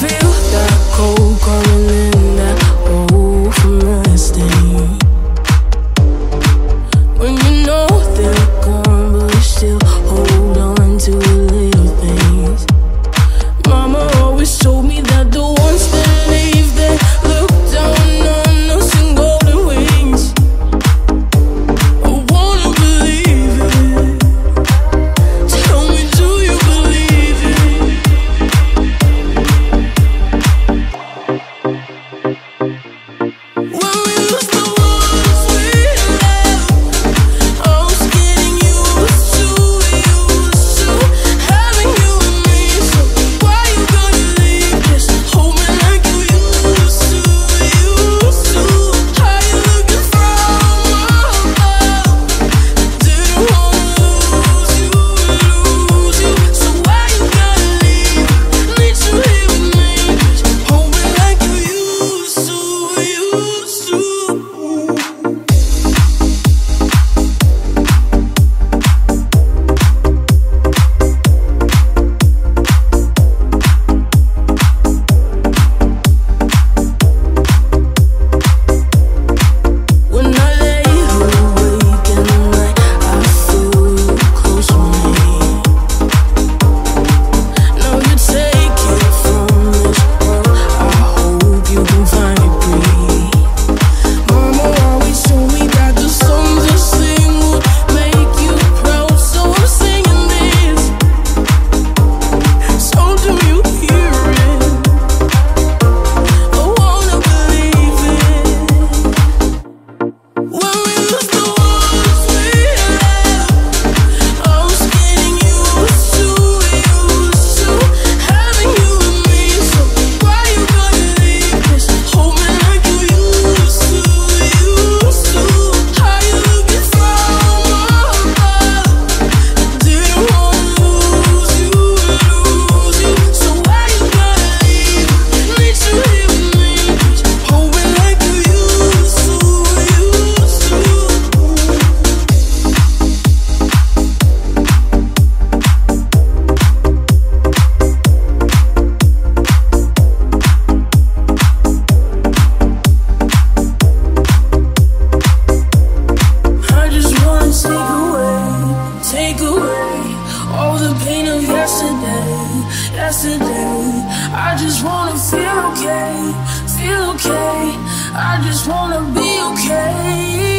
feel that cold calling. in yesterday. I just wanna feel okay, feel okay. I just wanna be okay.